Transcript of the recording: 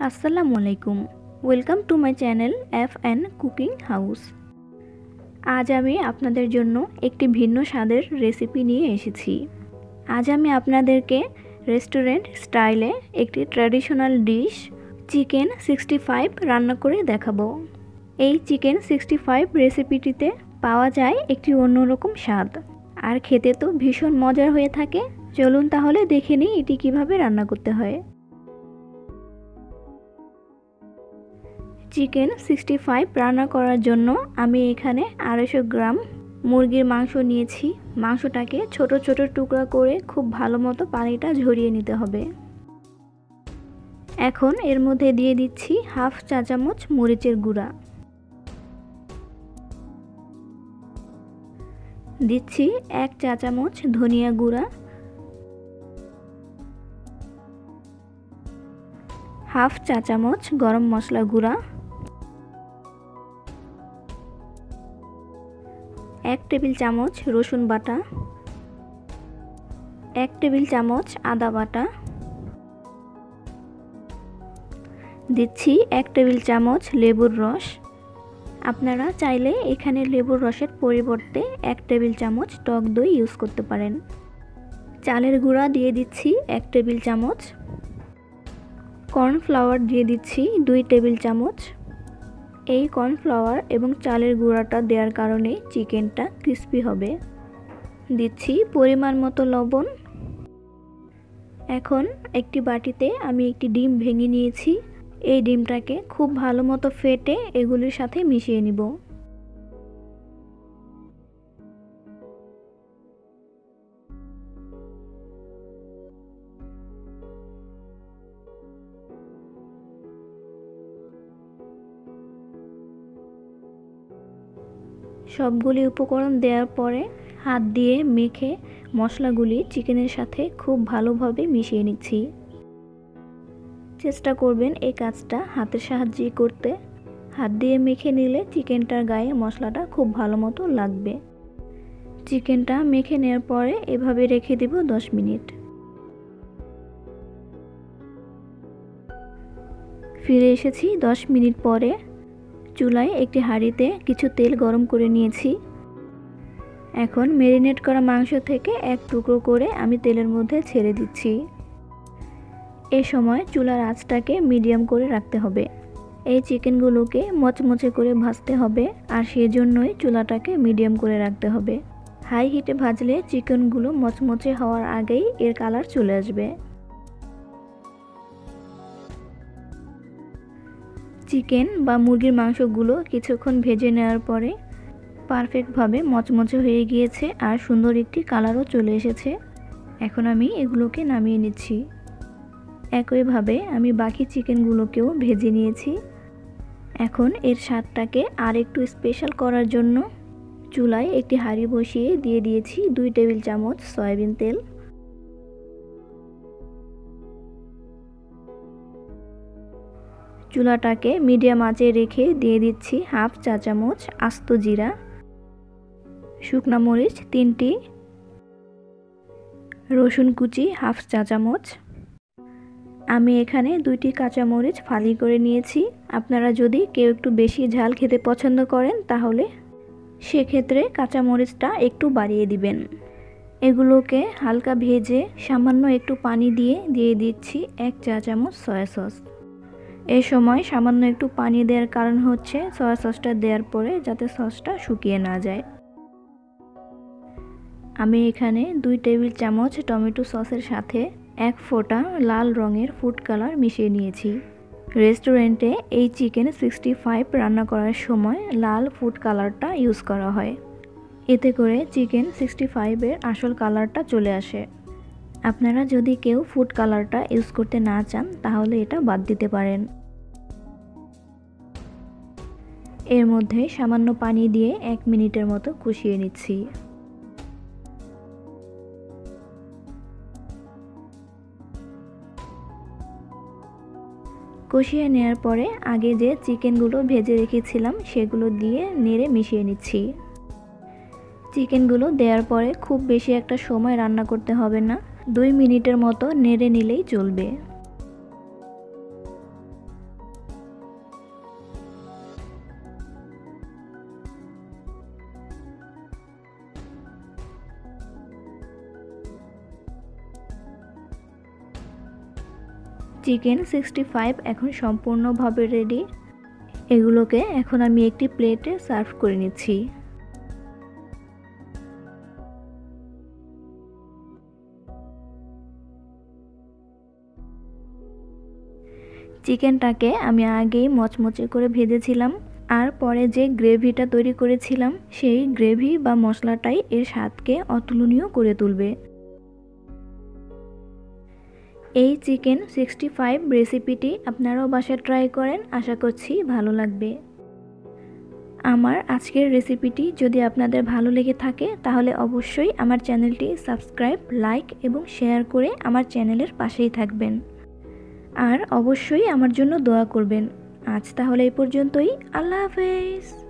আসসালামু আলাইকুম welcome to my channel F an cooking house আজ আমি আপনাদের জন্য একটি ভিন্ন স্বাদের রেসিপি নিয়ে এসেছি। আজ আমি আপনাদেরকে রেস্টুরেন্ট স্টাইলে একটি traditional dish chicken sixty five রান্না করে দেখাবো। এই চিকেন সিক্সটি ফাইভ রেসিপিটিতে পাওয়া যায় একটি অন্যরকম স্বাদ। আর খেতে তো ভীষণ মজার হয়ে থাকে। চলুন তাহলে দেখে নিই এটি কীভাবে রান্না করতে হয়। চিকেন সিক্সটি ফাইভ রান্না করার জন্য আমি এখানে আড়াইশো গ্রাম মুরগির মাংস নিয়েছি। মাংসটাকে ছোট ছোট টুকরা করে খুব ভালো মতো পানিটা ঝরিয়ে নিতে হবে। এখন এর মধ্যে দিয়ে দিচ্ছি হাফ চা চামচ মরিচের গুঁড়া। দিচ্ছি এক চা চামচ ধনিয়া গুঁড়া। হাফ চা চামচ গরম মশলা গুঁড়া। এক টেবিল চামচ রসুন বাটা, এক টেবিল চামচ আদা বাটা। দিচ্ছি এক টেবিল চামচ লেবুর রস। আপনারা চাইলে এখানে লেবুর রসের পরিবর্তে এক টেবিল চামচ টক দই ইউজ করতে পারেন। চালের গুঁড়া দিয়ে দিচ্ছি এক টেবিল চামচ। কর্নফ্লাওয়ার দিয়ে দিচ্ছি দুই টেবিল চামচ। এই কর্নফ্লাওয়ার এবং চালের গুঁড়াটা দেওয়ার কারণে চিকেনটা ক্রিস্পি হবে। দিচ্ছি পরিমাণ মতো লবণ। এখন একটি বাটিতে আমি একটি ডিম ভেঙে নিয়েছি। এই ডিমটাকে খুব ভালো মতো ফেটে এগুলির সাথে মিশিয়ে নিব। সবগুলি উপকরণ দেওয়ার পরে হাত দিয়ে মেখে মশলাগুলি চিকেনের সাথে খুব ভালোভাবে মিশিয়ে নিচ্ছি। চেষ্টা করবেন এই কাজটা হাতের সাহায্যে করতে। হাত দিয়ে মেখে নিলে চিকেনটার গায়ে মশলাটা খুব ভালো মতো লাগবে। চিকেনটা মেখে নেওয়ার পরে এভাবে রেখে দিব দশ মিনিট। ফিরে এসেছি দশ মিনিট পরে। চুলায় একটি হাঁড়িতে কিছু তেল গরম করে নিয়েছি। এখন মেরিনেট করা মাংস থেকে এক টুকরো করে আমি তেলের মধ্যে ছেড়ে দিচ্ছি। এ সময় চুলার আঁচটাকে মিডিয়াম করে রাখতে হবে। এই চিকেনগুলোকে মচমচে করে ভাজতে হবে আর সেজন্যই চুলাটাকে মিডিয়াম করে রাখতে হবে। হাই হিটে ভাজলে চিকেনগুলো মচমচে হওয়ার আগেই এর কালার চলে আসবে। চিকেন বা মুরগির মাংসগুলো কিছুক্ষণ ভেজে নেওয়ার পরে পারফেক্টভাবে মচমচে হয়ে গিয়েছে আর সুন্দর একটি কালারও চলে এসেছে। এখন আমি এগুলোকে নামিয়ে নিচ্ছি। একইভাবে আমি বাকি চিকেনগুলোকেও ভেজে নিয়েছি। এখন এর স্বাদটাকে আর একটু স্পেশাল করার জন্য চুলায় একটি হাঁড়ি বসিয়ে দিয়ে দিয়েছি দুই টেবিল চামচ সয়াবিন তেল। চুলাটাকে মিডিয়াম আঁচে রেখে দিয়ে দিচ্ছি হাফ চা চামচ আস্ত জিরা, শুকনা মরিচ তিনটি, রসুন কুচি হাফ চা চামচ আমি এখানে দুইটি কাঁচামরিচ ফালি করে নিয়েছি। আপনারা যদি কেউ একটু বেশি ঝাল খেতে পছন্দ করেন, তাহলে সেক্ষেত্রে কাঁচামরিচটা একটু বাড়িয়ে দিবেন। এগুলোকে হালকা ভেজে সামান্য একটু পানি দিয়ে দিয়ে দিচ্ছি এক চা চামচ সয়া সস। এই সময় সামান্য একটু পানি দেওয়ার কারণ হচ্ছে সয়া সসটা দেওয়ার পরে যাতে সসটা শুকিয়ে না যায়। আমি এখানে দুই টেবিল চামচ টমেটো সসের সাথে এক ফোঁটা লাল রঙের ফুড কালার মিশিয়ে নিয়েছি। রেস্টুরেন্টে এই চিকেন সিক্সটি ফাইভ রান্না করার সময় লাল ফুড কালারটা ইউজ করা হয়। এতে করে চিকেন সিক্সটি ফাইভের আসল কালারটা চলে আসে। আপনারা যদি কেউ ফুড কালারটা ইউজ করতে না চান, তাহলে এটা বাদ দিতে পারেন। এর মধ্যে সামান্য পানি দিয়ে এক মিনিটের মতো কষিয়ে নিচ্ছি। কষিয়ে নেওয়ার পরে আগে যে চিকেনগুলো ভেজে রেখেছিলাম, সেগুলো দিয়ে নেড়ে মিশিয়ে নিচ্ছি। চিকেনগুলো দেওয়ার পরে খুব বেশি একটা সময় রান্না করতে হবে না। দুই মিনিটের মতো নেড়ে নিলেই চলবে। চিকেন সিক্সটি ফাইভ এখন সম্পূর্ণভাবে রেডি এগুলোকে এখন আমি একটি প্লেটে সার্ভ করে নিচ্ছি। চিকেনটাকে আমি আগেই মচমচে করে ভেজেছিলাম, আর পরে যে গ্রেভিটা তৈরি করেছিলাম, সেই গ্রেভি বা মশলাটাই এর স্বাদকে অতুলনীয় করে তুলবে। এই চিকেন সিক্সটি ফাইভ রেসিপিটি আপনারাও বাসায় ট্রাই করেন, আশা করছি ভালো লাগবে। আমার আজকের রেসিপিটি যদি আপনাদের ভালো লেগে থাকে, তাহলে অবশ্যই আমার চ্যানেলটি সাবস্ক্রাইব, লাইক এবং শেয়ার করে আমার চ্যানেলের পাশেই থাকবেন। আর অবশ্যই আমার জন্য দোয়া করবেন। আজ তাহলে এই পর্যন্তই। আল্লাহ হাফেজ।